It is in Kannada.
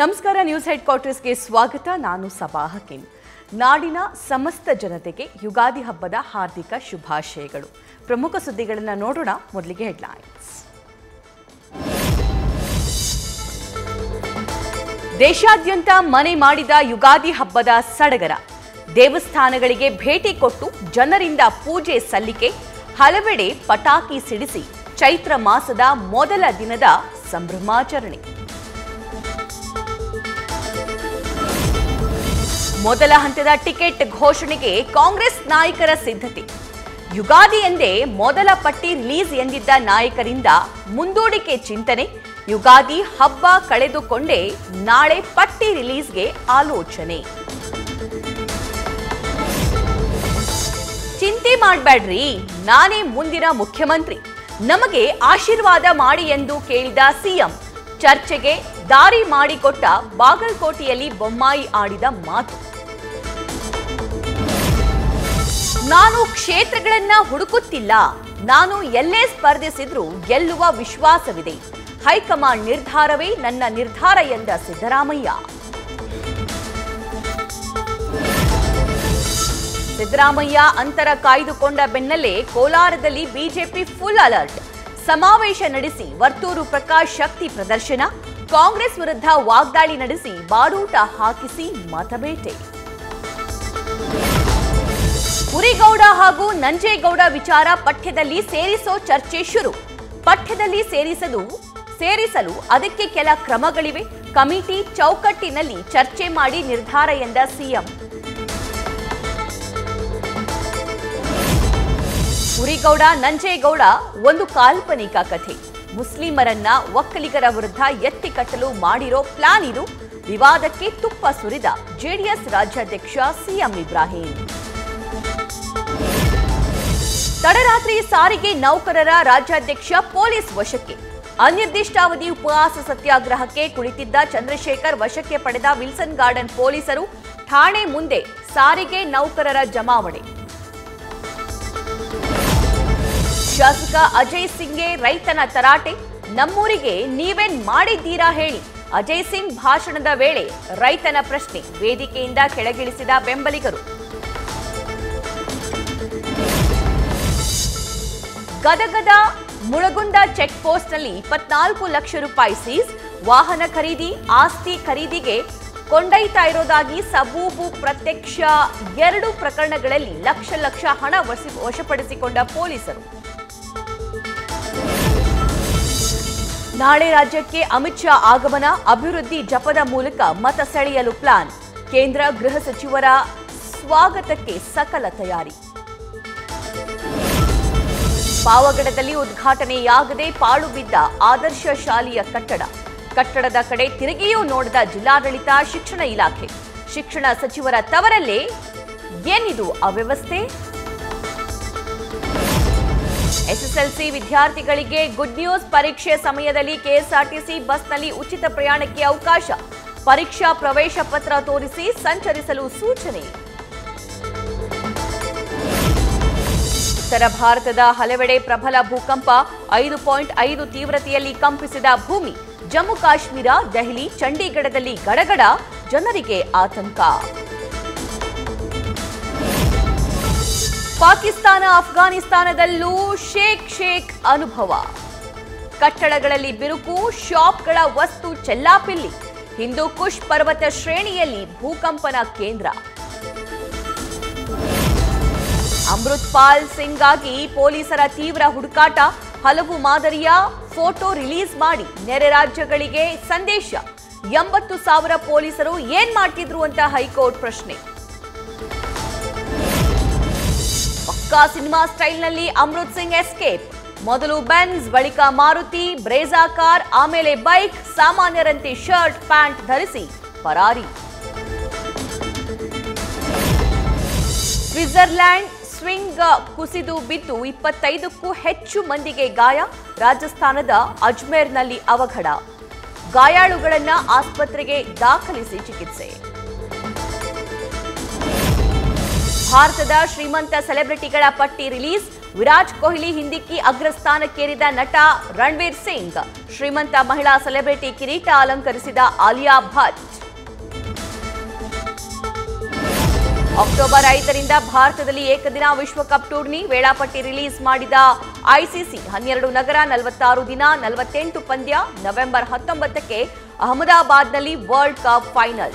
ನಮಸ್ಕಾರ, ನ್ಯೂಸ್ ಹೆಡ್ ಕ್ವಾರ್ಟರ್ಸ್ಗೆ ಸ್ವಾಗತ. ನಾನು ಸಬಾ ಹಕೀಂ. ನಾಡಿನ ಸಮಸ್ತ ಜನತೆಗೆ ಯುಗಾದಿ ಹಬ್ಬದ ಹಾರ್ದಿಕ ಶುಭಾಶಯಗಳು. ಪ್ರಮುಖ ಸುದ್ದಿಗಳನ್ನು ನೋಡೋಣ. ಮೊದಲಿಗೆ ಹೆಡ್ಲೈನ್ಸ್. ದೇಶಾದ್ಯಂತ ಮನೆ ಮಾಡಿದ ಯುಗಾದಿ ಹಬ್ಬದ ಸಡಗರ. ದೇವಸ್ಥಾನಗಳಿಗೆ ಭೇಟಿ ಕೊಟ್ಟು ಜನರಿಂದ ಪೂಜೆ ಸಲ್ಲಿಕೆ, ಹಲವೆಡೆ ಪಟಾಕಿ ಸಿಡಿಸಿ, ಚೈತ್ರ ಮಾಸದ ಮೊದಲ ದಿನದ ಸಂಭ್ರಮಾಚರಣೆ. ಮೊದಲ ಹಂತದ ಟಿಕೆಟ್ ಘೋಷಣೆಗೆ ಕಾಂಗ್ರೆಸ್ ನಾಯಕರ ಸಿದ್ಧತೆ. ಯುಗಾದಿ ಎಂದೇ ಮೊದಲ ಪಟ್ಟಿ ರಿಲೀಸ್ ಎಂದಿದ್ದ ನಾಯಕರಿಂದ ಮುಂದೂಡಿಕೆ ಚಿಂತನೆ. ಯುಗಾದಿ ಹಬ್ಬ ಕಳೆದುಕೊಂಡೇ ನಾಳೆ ಪಟ್ಟಿ ರಿಲೀಸ್ಗೆ ಆಲೋಚನೆ. ಚಿಂತೆ ಮಾಡಬೇಡ್ರಿ ನಾನೇ ಮುಂದಿನ ಮುಖ್ಯಮಂತ್ರಿ. ನಮಗೆ ಆಶೀರ್ವಾದ ಮಾಡಿ ಎಂದು ಕೇಳಿದ ಸಿಎಂ. ಚರ್ಚೆಗೆ ದಾರಿ ಮಾಡಿಕೊಟ್ಟ ಬಾಗಲಕೋಟೆಯಲ್ಲಿ ಬೊಮ್ಮಾಯಿ ಆಡಿದ ಮಾತು. ನಾನು ಕ್ಷೇತ್ರಗಳನ್ನ ಹುಡುಕುತ್ತಿಲ್ಲ. ನಾನು ಎಲ್ಲೇ ಸ್ಪರ್ಧಿಸಿದ್ರೂ ಗೆಲ್ಲುವ ವಿಶ್ವಾಸವಿದೆ. ಹೈಕಮಾಂಡ್ ನಿರ್ಧಾರವೇ ನನ್ನ ನಿರ್ಧಾರ ಎಂದ ಸಿದ್ದರಾಮಯ್ಯ. ಸಿದ್ದರಾಮಯ್ಯ ಅಂತರ ಕಾಯ್ದುಕೊಂಡ ಬೆನ್ನಲ್ಲೇ ಕೋಲಾರದಲ್ಲಿ ಬಿಜೆಪಿ ಫುಲ್ ಅಲರ್ಟ್. ಸಮಾವೇಶ ನಡೆಸಿ ವರ್ತೂರು ಪ್ರಕಾಶ್ ಶಕ್ತಿ ಪ್ರದರ್ಶನ, ಕಾಂಗ್ರೆಸ್ ವಿರುದ್ಧ ವಾಗ್ದಾಳಿ ನಡೆಸಿ ಬಾಡೂಟ ಹಾಕಿಸಿ ಮತಬೇಟೆ. ಉರಿಗೌಡ ಹಾಗೂ ನಂಜೇಗೌಡ ವಿಚಾರ ಪಠ್ಯದಲ್ಲಿ ಸೇರಿಸೋ ಚರ್ಚೆ ಶುರು. ಪಠ್ಯದಲ್ಲಿ ಸೇರಿಸಲು ಸೇರಿಸಲು ಅದಕ್ಕೆ ಕೆಲ ಕ್ರಮಗಳಿವೆ. ಕಮಿಟಿ ಚೌಕಟ್ಟಿನಲ್ಲಿ ಚರ್ಚೆ ಮಾಡಿ ನಿರ್ಧಾರ ಎಂದ ಸಿಎಂ. ಉರಿಗೌಡ ನಂಜೇಗೌಡ ಒಂದು ಕಾಲ್ಪನಿಕ ಕಥೆ. ಮುಸ್ಲಿಮರನ್ನ ಒಕ್ಕಲಿಗರ ವಿರುದ್ಧ ಎತ್ತಿ ಕಟ್ಟಲು ಮಾಡಿರೋ ಪ್ಲಾನ್ ಇದು. ವಿವಾದಕ್ಕೆ ತುಪ್ಪ ಸುರಿದ ಜೆಡಿಎಸ್ ರಾಜ್ಯಾಧ್ಯಕ್ಷ ಸಿಎಂ ಇಬ್ರಾಹಿಂ. ತಡರಾತ್ರಿ ಸಾರಿಗೆ ನೌಕರರ ರಾಜ್ಯಾಧ್ಯಕ್ಷ ಪೊಲೀಸ್ ವಶಕ್ಕೆ. ಅನಿರ್ದಿಷ್ಟಾವಧಿ ಉಪವಾಸ ಸತ್ಯಾಗ್ರಹಕ್ಕೆ ಕುಳಿತಿದ್ದ ಚಂದ್ರಶೇಖರ್ ವಶಕ್ಕೆ ಪಡೆದ ವಿಲ್ಸನ್ ಗಾರ್ಡನ್ ಪೊಲೀಸರು ಠಾಣೆ ಮುಂದೆ ಸಾರಿಗೆ ನೌಕರರ ಜಮಾವಣೆ. ಶಾಸಕ ಅಜಯ್ ಸಿಂಗ್ಗೆ ರೈತನ ತರಾಟೆ, ನಮ್ಮೂರಿಗೆ ನೀವೇನ್ ಮಾಡಿದ್ದೀರಾ ಹೇಳಿ. ಅಜಯ್ ಸಿಂಗ್ ಭಾಷಣದ ವೇಳೆ ರೈತನ ಪ್ರಶ್ನೆ ವೇದಿಕೆಯಿಂದ ಕೆಳಗಿಳಿಸಿದ ಬೆಂಬಲಿಗರು. ಗದಗದ ಮುಳಗುಂದ ಚೆಕ್ ಪೋಸ್ಟ್ನಲ್ಲಿ ಇಪ್ಪತ್ನಾಲ್ಕು ಲಕ್ಷ ರೂಪಾಯಿ ಸೀಸ್, ವಾಹನ ಖರೀದಿ, ಆಸ್ತಿ ಖರೀದಿಗೆ ಕೊಂಡೊಯ್ತಾ ಇರೋದಾಗಿ ಸಬೂಬು ಪ್ರತ್ಯಕ್ಷ ಎರಡು ಪ್ರಕರಣಗಳಲ್ಲಿ ಲಕ್ಷ ಲಕ್ಷ ಹಣ ವಶಪಡಿಸಿಕೊಂಡ ಪೊಲೀಸರು. ನಾಳೆ ರಾಜ್ಯಕ್ಕೆ ಅಮಿತ್ ಶಾ ಆಗಮನ, ಅಭಿವೃದ್ಧಿ ಜಪದ ಮೂಲಕ ಮತ ಸೆಳೆಯಲು ಪ್ಲಾನ್. ಕೇಂದ್ರ ಗೃಹ ಸಚಿವರ ಸ್ವಾಗತಕ್ಕೆ ಸಕಲ ತಯಾರಿ. ಪಾವಗಡದಲ್ಲಿ ಉದ್ಘಾಟನೆಯಾಗದೆ ಪಾಳು ಬಿದ್ದ ಆದರ್ಶ ಶಾಲೆಯ ಕಟ್ಟಡ. ಕಟ್ಟಡದ ಕಡೆ ತಿರುಗಿಯೂ ನೋಡದ ಜಿಲ್ಲಾಡಳಿತ ಶಿಕ್ಷಣ ಇಲಾಖೆ. ಶಿಕ್ಷಣ ಸಚಿವರ ತವರಲ್ಲೇ ಏನಿದು ಅವ್ಯವಸ್ಥೆ? ಎಸ್ಎಸ್ಎಲ್ಸಿ ವಿದ್ಯಾರ್ಥಿಗಳಿಗೆ ಗುಡ್ ನ್ಯೂಸ್ ಪರೀಕ್ಷೆ ಸಮಯದಲ್ಲಿ ಕೆಎಸ್ಆರ್ಟಿಸಿ ಬಸ್ನಲ್ಲಿ ಉಚಿತ ಪ್ರಯಾಣಕ್ಕೆ ಅವಕಾಶ. ಪರೀಕ್ಷಾ ಪ್ರವೇಶ ಪತ್ರ ತೋರಿಸಿ ಸಂಚರಿಸಲು ಸೂಚನೆ. ಉತ್ತರ ಭಾರತದ ಹಲವೆಡೆ ಪ್ರಬಲ ಭೂಕಂಪ, ಐದು ಪಾಯಿಂಟ್ ಐದು ತೀವ್ರತೆಯಲ್ಲಿ ಕಂಪಿಸಿದ ಭೂಮಿ, ಜಮ್ಮು ಕಾಶ್ಮೀರ, ದೆಹಲಿ, ಚಂಡೀಗಢದಲ್ಲಿ ಗಡಗಡ, ಜನರಿಗೆ ಆತಂಕ. ಪಾಕಿಸ್ತಾನ ಅಫ್ಘಾನಿಸ್ತಾನದಲ್ಲೂ ಶೇಕ್ ಶೇಕ್ ಅನುಭವ. ಕಟ್ಟಡಗಳಲ್ಲಿ ಬಿರುಕು, ಶಾಪ್ಗಳ ವಸ್ತು ಚೆಲ್ಲಾಪಿಲ್ಲಿ. ಹಿಂದೂ ಕುಶ್ ಪರ್ವತ ಶ್ರೇಣಿಯಲ್ಲಿ ಭೂಕಂಪನ ಕೇಂದ್ರ. ಅಮೃತ್ ಪಾಲ್ ಸಿಂಗ್ಗಾಗಿ ಪೊಲೀಸರ ತೀವ್ರ ಹುಡುಕಾಟ. ಹಲವು ಮಾದರಿಯ ಫೋಟೋ ರಿಲೀಸ್ ಮಾಡಿ ನೆರೆ ರಾಜ್ಯಗಳಿಗೆ ಸಂದೇಶ. ಎಂಬತ್ತು ಸಾವಿರ ಪೊಲೀಸರು ಏನ್ ಮಾಡ್ತಿದ್ರು ಅಂತ ಹೈಕೋರ್ಟ್ ಪ್ರಶ್ನೆ. ಪಕ್ಕಾ ಸಿನಿಮಾ ಸ್ಟೈಲ್ನಲ್ಲಿ ಅಮೃತ್ ಸಿಂಗ್ ಎಸ್ಕೇಪ್. ಮೊದಲು ಬೆನ್ಸ್, ಬಳಿಕ ಮಾರುತಿ, ಬ್ರೇಜಾ ಕಾರ್, ಆಮೇಲೆ ಬೈಕ್, ಸಾಮಾನ್ಯರಂತೆ ಶರ್ಟ್, ಪ್ಯಾಂಟ್ ಧರಿಸಿ ಪರಾರಿ. ಸ್ವಿಟ್ಜರ್ಲ್ಯಾಂಡ್ ಸ್ವಿಂಗ್ ಕುಸಿದು ಬಿದ್ದು ಇಪ್ಪತ್ತೈದಕ್ಕೂ ಹೆಚ್ಚು ಮಂದಿಗೆ ಗಾಯ, ರಾಜಸ್ಥಾನದ ಅಜ್ಮೇರ್ನಲ್ಲಿ ಅವಘಡ. ಗಾಯಾಳುಗಳನ್ನ ಆಸ್ಪತ್ರೆಗೆ ದಾಖಲಿಸಿ ಚಿಕಿತ್ಸೆ. ಭಾರತದ ಶ್ರೀಮಂತ ಸೆಲೆಬ್ರಿಟಿಗಳ ಪಟ್ಟಿ ರಿಲೀಸ್, ವಿರಾಟ್ ಕೊಹ್ಲಿ ಹಿಂದಿಕ್ಕಿ ಅಗ್ರಸ್ಥಾನಕ್ಕೇರಿದ ನಟ ರಣವೀರ್ ಸಿಂಗ್. ಶ್ರೀಮಂತ ಮಹಿಳಾ ಸೆಲೆಬ್ರಿಟಿ ಕಿರೀಟ ಅಲಂಕರಿಸಿದ ಆಲಿಯಾ ಭಟ್. ಅಕ್ಟೋಬರ್ ಐದರಿಂದ ಭಾರತದಲ್ಲಿ ಏಕದಿನ ವಿಶ್ವಕಪ್ ಟೂರ್ನಿ ವೇಳಾಪಟ್ಟಿ ರಿಲೀಸ್ ಮಾಡಿದ ಐಸಿಸಿ ಹನ್ನೆರಡು ನಗರ, ನಲವತ್ತಾರು ದಿನ, ನಲವತ್ತೆಂಟು ಪಂದ್ಯ ನವೆಂಬರ್ ಹತ್ತೊಂಬತ್ತಕ್ಕೆ ಅಹಮದಾಬಾದ್ನಲ್ಲಿ ವರ್ಲ್ಡ್ ಕಪ್ ಫೈನಲ್